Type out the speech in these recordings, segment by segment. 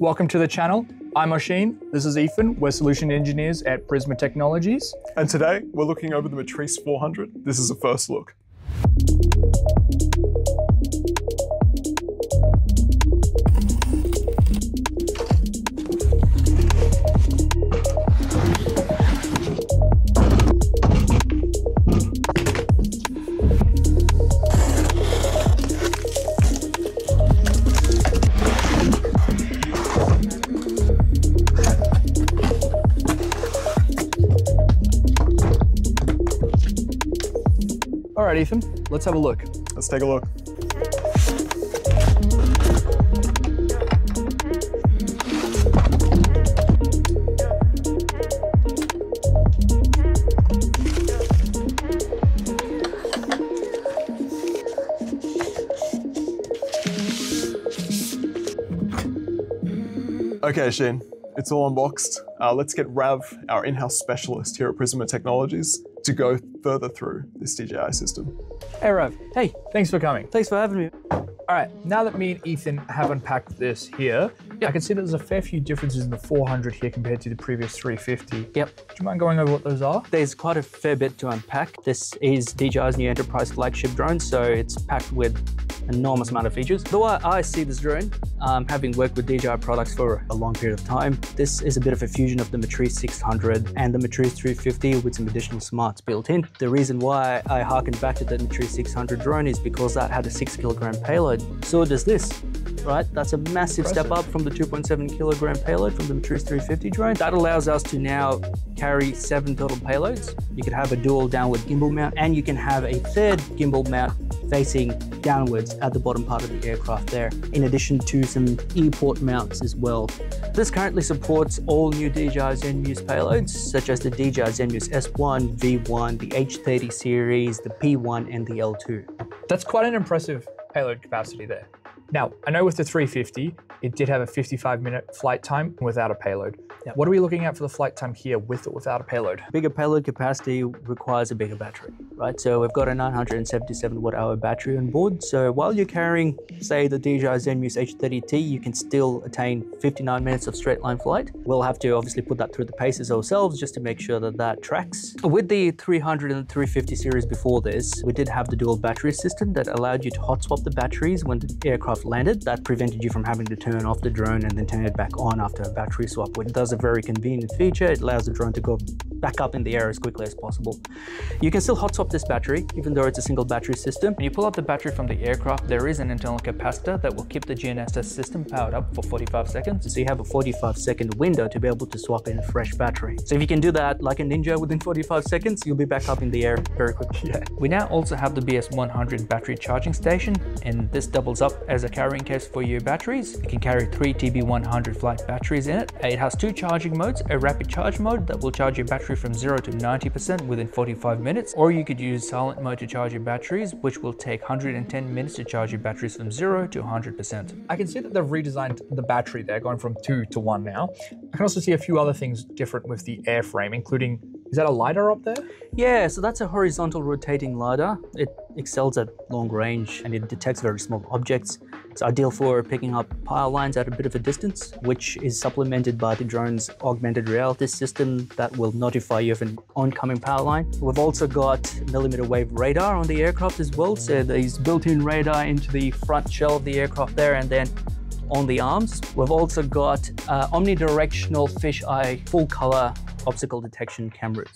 Welcome to the channel. I'm Oisin. This is Ethan. We're solution engineers at Prisma Technologies. And today we're looking over the Matrice 400. This is a first look. All right, Ethan, let's have a look. Let's take a look. Okay, Shane, it's all unboxed. Uh, let's get Rav, our in-house specialist here at Prisma Technologies, to go further through this DJI system. Hey, Rav. Hey, Thanks for coming. thanks for having me. All right, now that me and Ethan have unpacked this here, I can see that there's a fair few differences in the 400 here compared to the previous 350. Yep. Do you mind going over what those are? There's quite a fair bit to unpack. This is DJI's new enterprise flagship drone, so it's packed with enormous amount of features. The way I see this drone, um, having worked with DJI products for a long period of time, this is a bit of a fusion of the Matrice 600 and the Matrice 350 with some additional smarts built in. The reason why I harken back to the Matrice 600 drone is because that had a six kilogram payload. So does this. Right, that's a massive step up from the 2.7 kilogram payload from the Matrice 350 drone. That allows us to now carry seven total payloads. You could have a dual downward gimbal mount, and you can have a third gimbal mount facing downwards at the bottom part of the aircraft there, in addition to some E-port mounts as well. This currently supports all new DJI Zenmuse payloads, such as the DJI Zenmuse S1, V1, the H30 series, the P1, and the L2. That's quite an impressive payload capacity there. Now, I know with the 350, it did have a 55 minute flight time without a payload. Yep. What are we looking at for the flight time here with or without a payload? Bigger payload capacity requires a bigger battery, right? So we've got a 977 watt hour battery on board. So while you're carrying, say, the DJI Zenmuse H30T, you can still attain 59 minutes of straight line flight. We'll have to obviously put that through the paces ourselves just to make sure that that tracks. With the 300 and 350 series before this, we did have the dual battery system that allowed you to hot swap the batteries when the aircraft landed. That prevented you from having to turn off the drone and then turn it back on after a battery swap, which does a very convenient feature. It allows the drone to go back up in the air as quickly as possible. You can still hot swap this battery, even though it's a single battery system. When you pull out the battery from the aircraft, there is an internal capacitor that will keep the GNSS system powered up for 45 seconds. So you have a 45 second window to be able to swap in a fresh battery. So if you can do that like a ninja within 45 seconds, you'll be back up in the air very quickly. Yeah. We now also have the BS100 battery charging station, and this doubles up as a carrying case for your batteries. It can carry three TB100 flight batteries in it. It has two charging modes, a rapid charge mode that will charge your battery from 0 to 90% within 45 minutes, or you could use silent mode to charge your batteries, which will take 110 minutes to charge your batteries from 0 to 100%. I can see that they've redesigned the battery there, going from two to one now. I can also see a few other things different with the airframe, including is that a LiDAR up there? Yeah, so that's a horizontal rotating LiDAR. It excels at long range and it detects very small objects. It's ideal for picking up power lines at a bit of a distance, which is supplemented by the drone's augmented reality system that will notify you of an oncoming power line. We've also got millimeter wave radar on the aircraft as well, so there's built-in radar into the front shell of the aircraft there and then on the arms. We've also got uh, omnidirectional fisheye full color obstacle detection cameras.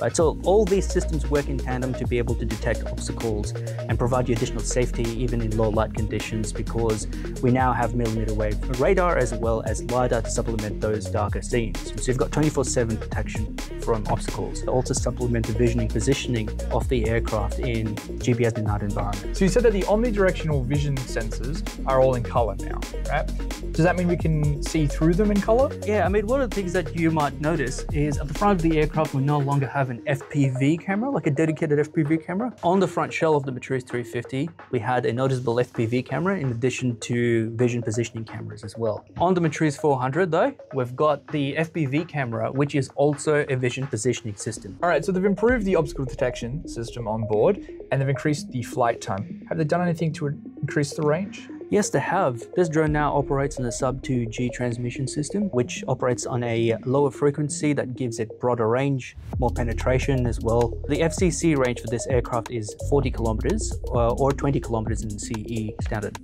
Right, so all these systems work in tandem to be able to detect obstacles and provide you additional safety even in low light conditions because we now have millimeter wave radar as well as LiDAR to supplement those darker scenes. So you've got 24-7 protection from obstacles. Also supplement the visioning positioning of the aircraft in GPS denied environments. So you said that the omnidirectional vision sensors are all in color now, right? Does that mean we can see through them in color? Yeah, I mean, one of the things that you might notice is at the front of the aircraft, we no longer have an FPV camera, like a dedicated FPV camera. On the front shell of the Matrice 350, we had a noticeable FPV camera in addition to vision positioning cameras as well. On the Matrice 400 though, we've got the FPV camera, which is also a vision positioning system. All right, so they've improved the obstacle detection system on board and they've increased the flight time. Have they done anything to increase the range? Yes, they have. This drone now operates on a sub 2G transmission system, which operates on a lower frequency that gives it broader range, more penetration as well. The FCC range for this aircraft is 40 kilometers uh, or 20 kilometers in CE standard.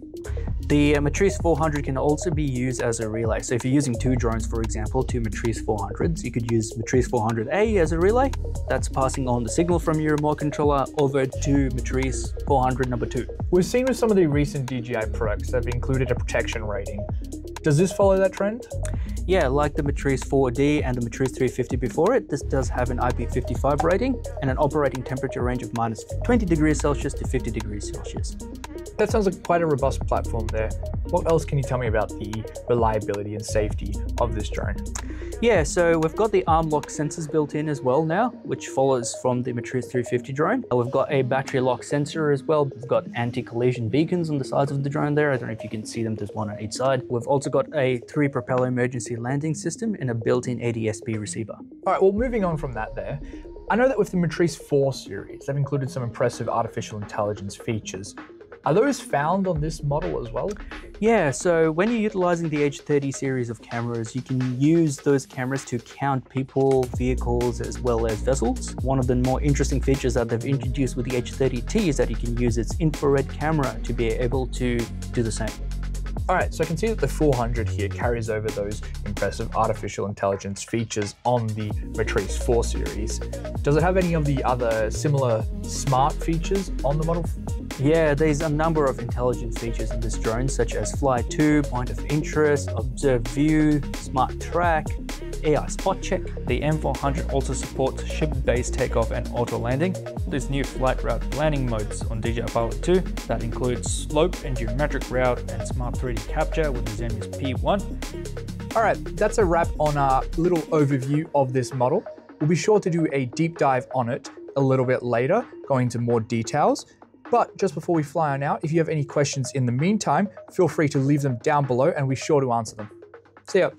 The Matrice 400 can also be used as a relay. So if you're using two drones, for example, two Matrice 400s, you could use Matrice 400A as a relay. That's passing on the signal from your remote controller over to Matrice 400 number two. We've seen with some of the recent DJI products that have included a protection rating. Does this follow that trend? Yeah, like the Matrice 4D and the Matrice 350 before it, this does have an IP55 rating and an operating temperature range of minus 20 degrees Celsius to 50 degrees Celsius. That sounds like quite a robust platform there. What else can you tell me about the reliability and safety of this drone? Yeah, so we've got the arm lock sensors built in as well now, which follows from the Matrice 350 drone. Uh, we've got a battery lock sensor as well. We've got anti-collision beacons on the sides of the drone there. I don't know if you can see them, there's one on each side. We've also got a three propeller emergency landing system and a built-in ADS-B receiver. All right, well, moving on from that there, I know that with the Matrice 4 series, they've included some impressive artificial intelligence features. Are those found on this model as well? Yeah, so when you're utilizing the H30 series of cameras, you can use those cameras to count people, vehicles, as well as vessels. One of the more interesting features that they've introduced with the H30T is that you can use its infrared camera to be able to do the same. All right, so I can see that the 400 here carries over those impressive artificial intelligence features on the Matrice 4 series. Does it have any of the other similar smart features on the Model yeah, there's a number of intelligent features in this drone, such as Fly To, Point of Interest, Observe View, Smart Track, AI Spot Check. The M400 also supports ship-based takeoff and auto landing. There's new flight route planning modes on DJI Pilot 2 that includes slope and geometric route and smart 3D capture with the Zenmuse P1. All right, that's a wrap on our little overview of this model. We'll be sure to do a deep dive on it a little bit later, going into more details. But just before we fly on out, if you have any questions in the meantime, feel free to leave them down below and we're sure to answer them. See ya.